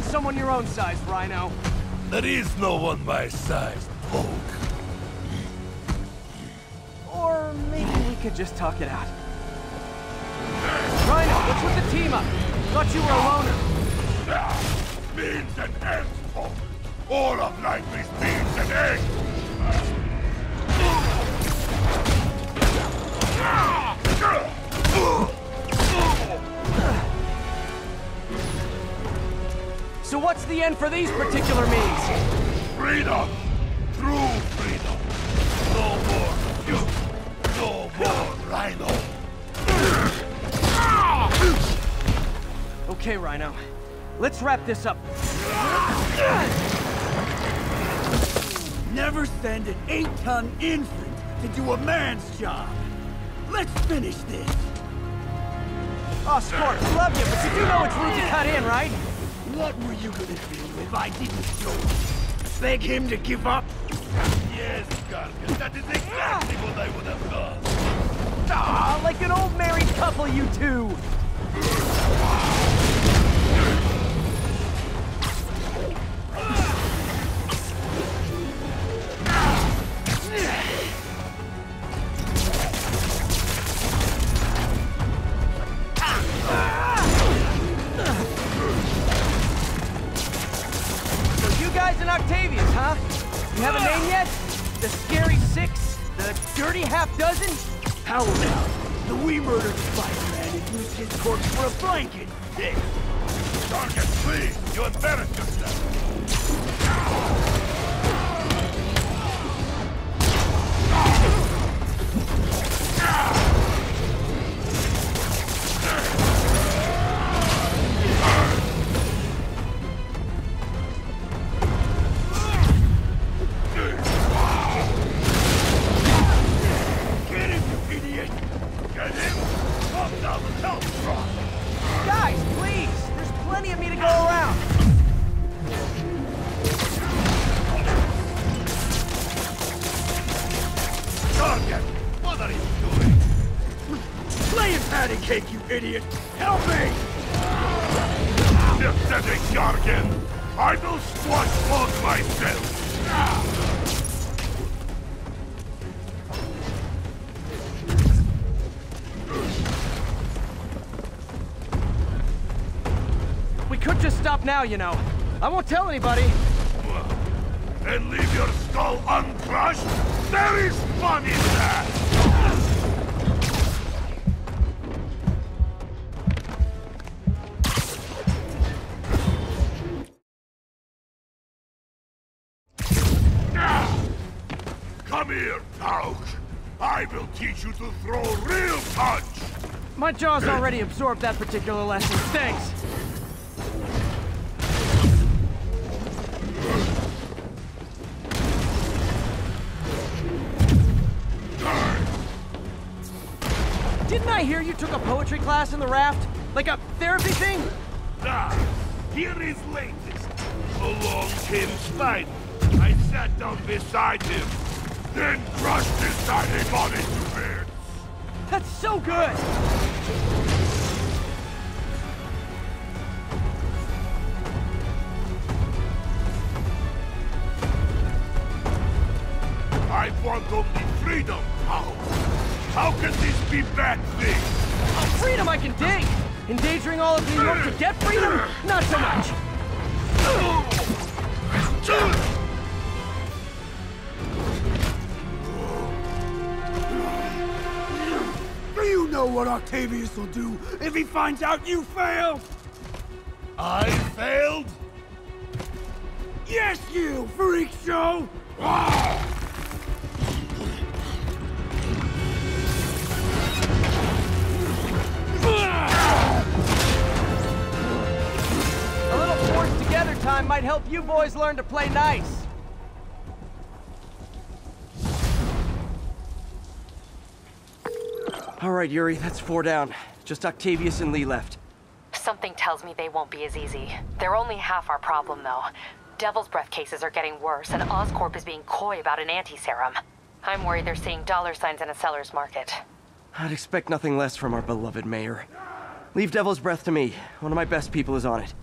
one your own size, Rhino. There is no one my size, Poke. Or maybe we could just talk it out. Rhino, what's with the team up? Thought you were a loner. Ah, beans and eggs, Poke. All of life is beans and eggs. So what's the end for these particular means? Freedom! True freedom! No more you! No more Rhino! Okay, Rhino. Let's wrap this up. Never send an eight-ton infant to do a man's job. Let's finish this. Oh, Scorp, love you, but you do know it's rude to cut in, right? What were you gonna do if I didn't show up? Beg him to give up? Yes, Gargan, that is exactly what I would have done. Ah, like an old married couple, you two. Have a name yet? The Scary Six? The Dirty Half Dozen? How about the we murdered Spider-Man and used his corpse for a blanket? Dick. Gargan, please, you embarrass yourself. Patty cake, you idiot! Help me! Pathetic Gargan! I will squash both myself! We could just stop now, you know. I won't tell anybody. And leave your skull uncrushed? There is fun in that! Come here, Tauk. I will teach you to throw real punch! My jaw's already absorbed that particular lesson. Thanks. Didn't I hear you took a poetry class in the raft? Like a therapy thing? Ah, here is latest. Along came Spider. I sat down beside him, then crush his tiny body to bits. That's so good! I want only freedom. How? How can this be bad thing? Freedom I can dig! Endangering all of New York to get freedom? Not so much! Know what Octavius will do if he finds out you failed? I failed? Yes, you, freak show! A little forced together time might help you boys learn to play nice. All right, Yuri, that's four down. Just Octavius and Li left. Something tells me they won't be as easy. They're only half our problem, though. Devil's Breath cases are getting worse, and Oscorp is being coy about an anti-serum. I'm worried they're seeing dollar signs in a seller's market. I'd expect nothing less from our beloved mayor. Leave Devil's Breath to me. One of my best people is on it.